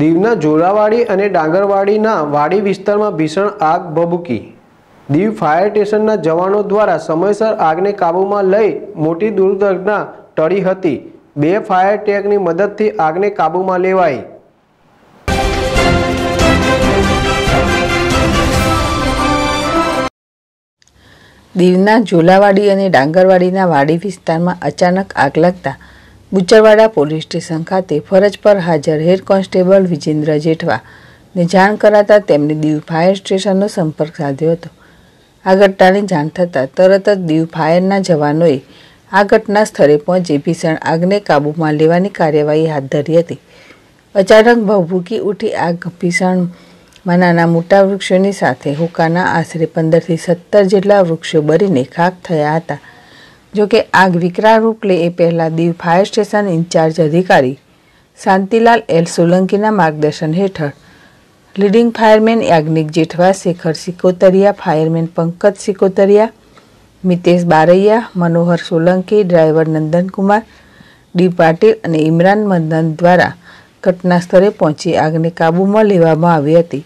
દીવના જોરાવાડી અને ડાંગરવાડીના વાડી વિસ્તારમાં ભીષણ આગ ભભૂકી. દીવ ફાયર સ્ટેશનના જવાનો દ્વારા સમયસર આગને કાબૂમાં લઈ મોટી દુર્ઘટના ટળી હતી. બે ફાયર ટેકની મદદથી આગને કાબૂમાં લેવાઈ. દીવના ઝોલાવાડી અને ડાંગરવાડીના વાડી વિસ્તારમાં અચાનક આગ લાગતા બુચરવાડા પોલીસ સ્ટેશન ખાતે ફરજ પર હાજર હેડ કોન્સ્ટેબલ વિજેન્દ્ર જેઠવાને જાણ કરાતા તેમણે દીવ ફાયર સ્ટેશનનો સંપર્ક સાધ્યો હતો. આ ઘટનાની જાણ થતાં તરત જ દીવ ફાયરના જવાનોએ આ ઘટના સ્થળે પહોંચી ભીષણ આગને કાબૂમાં લેવાની કાર્યવાહી હાથ ધરી હતી. અચાનક ભભૂકી ઉઠી આગ ભીષણમાં નાના મોટા વૃક્ષોની સાથે હુકાના આશરે પંદરથી સત્તર જેટલા વૃક્ષો બળીને ખાક થયા હતા. જોકે આગ વિકરાળ રૂપ લે એ પહેલાં દીવ ફાયર સ્ટેશન ઇન્ચાર્જ અધિકારી શાંતિલાલ એલ સોલંકીના માર્ગદર્શન હેઠળ leading fireman Yagnik Jethwa, Shekhar Sikotariya, fireman Pankaj Sikotariya, Mitesh Bariya, Manohar Solanki, driver Nandankumar, D Patil અને ઇમરાન મંદન દ્વારા ઘટના સ્થળે પહોંચી આગને કાબૂમાં લેવામાં આવી હતી.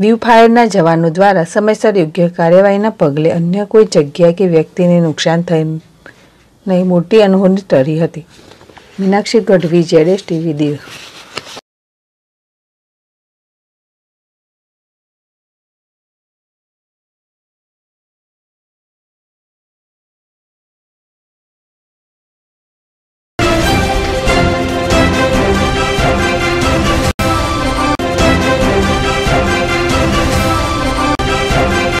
દીવ ફાયરના જવાનો દ્વારા સમયસર યોગ્ય કાર્યવાહીના પગલે અન્ય કોઈ જગ્યા કે વ્યક્તિને નુકસાન થઈ નહીં. મોટી અનહોની ટરી હતી. મીનાક્ષી ગઢવી, જેડેશ ટીવી દીવ.